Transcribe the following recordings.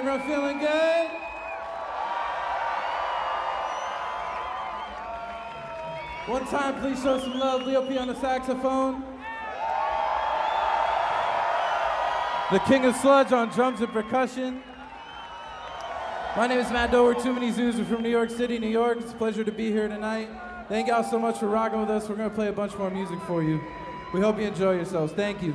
Everyone feeling good? One time, please show some love. Leo P on the saxophone. The King of Sludge on drums and percussion. My name is Matt Dower, Too Many Zooz. We're from New York City, New York. It's a pleasure to be here tonight. Thank y'all so much for rocking with us. We're going to play a bunch more music for you. We hope you enjoy yourselves. Thank you.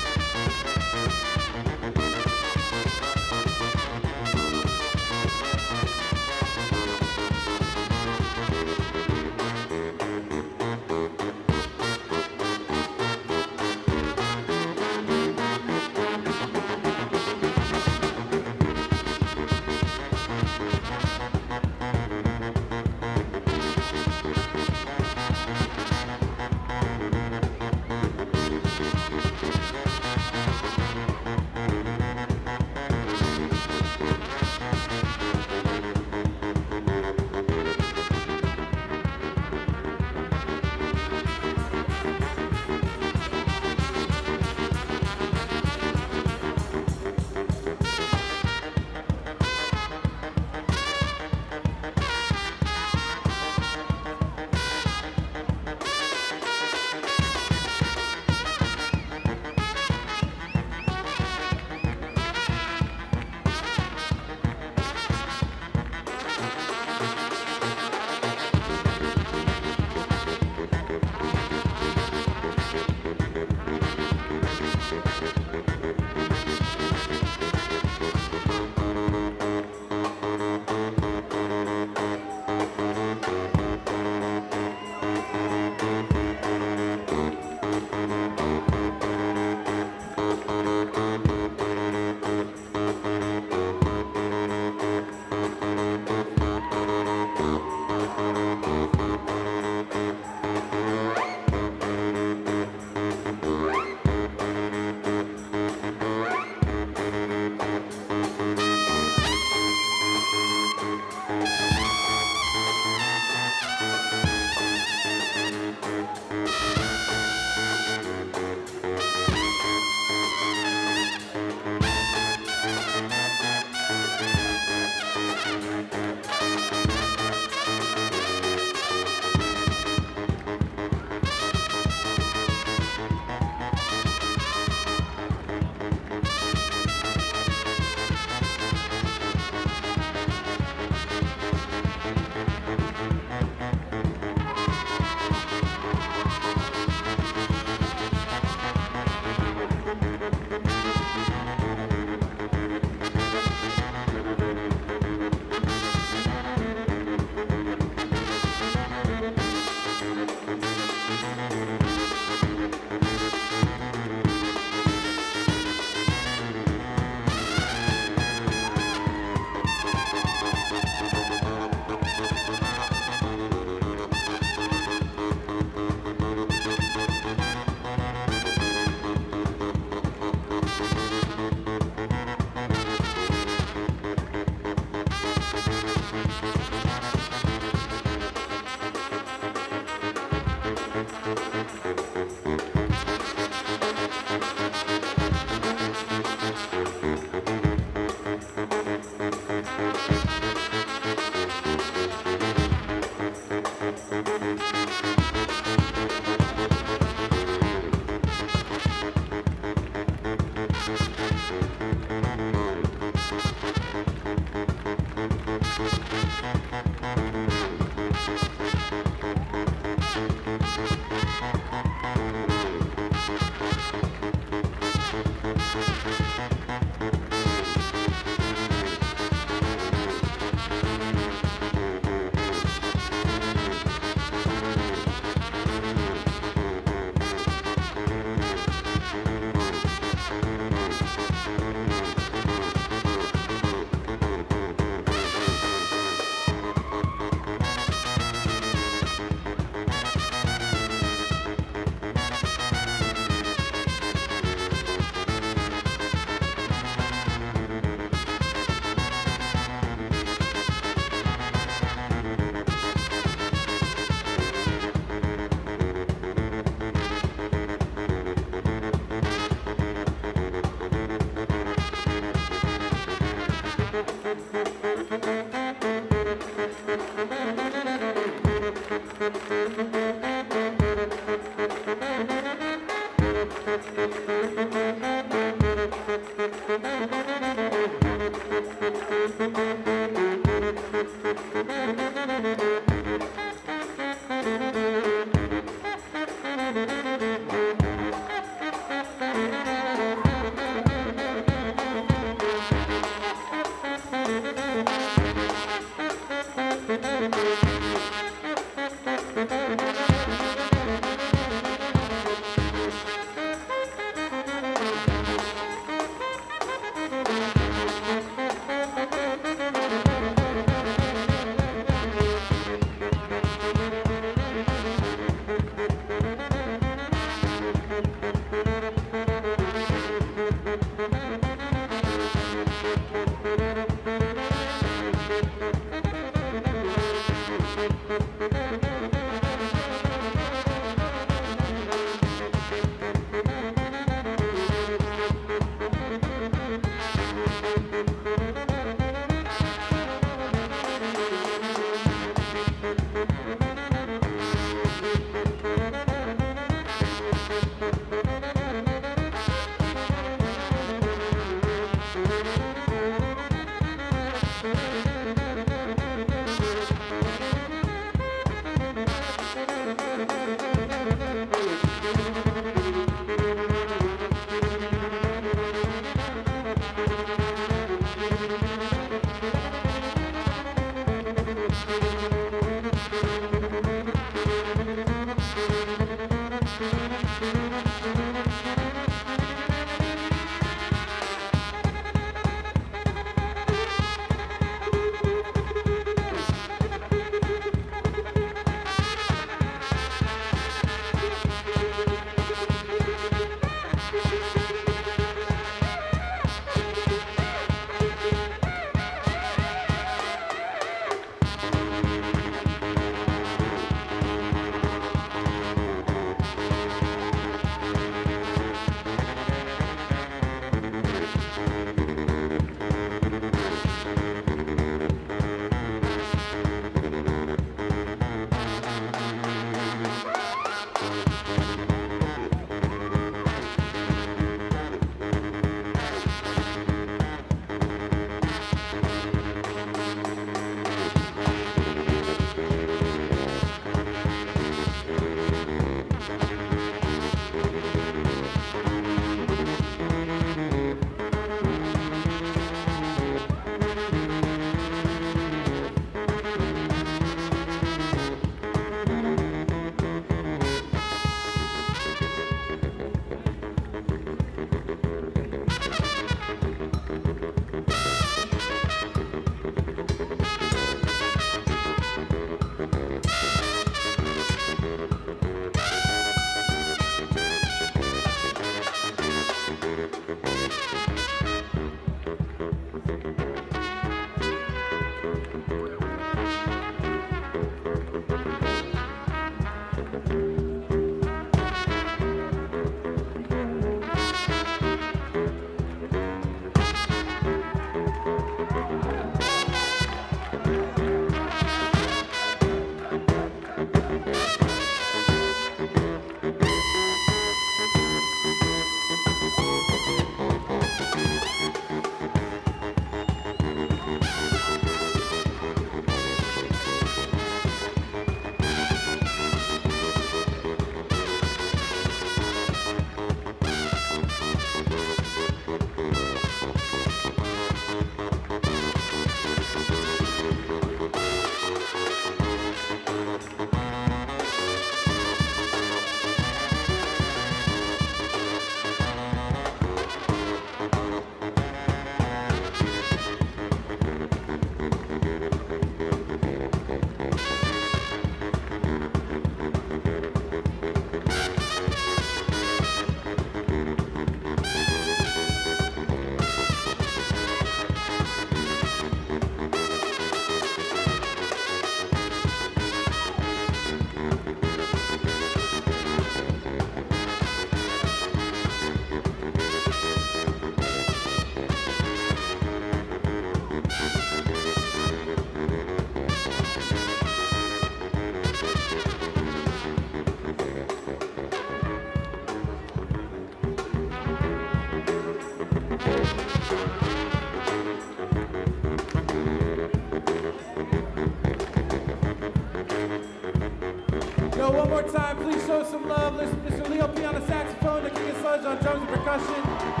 More time, please show some love. Listen, Mr. Leo P on the saxophone, the King of Sludge on drums and percussion.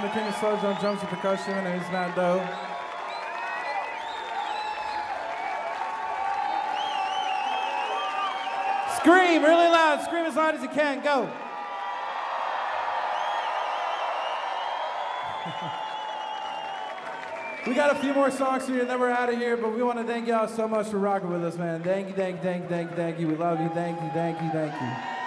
Saxophone, the King of Sludge on drums and percussion, and it's Matt Doe. Scream really loud, scream as loud as you can, go. we got a few more songs you, and then we're out of here, but we want to thank y'all so much for rocking with us, man. Thank you, thank you, thank you, thank you, thank you. We love you, thank you, thank you, thank you.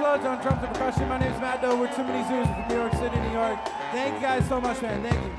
Sludge on drums and percussion. My name is Matt Doe. We're Too Many Zooz from New York City, New York. Thank you guys so much, man. Thank you.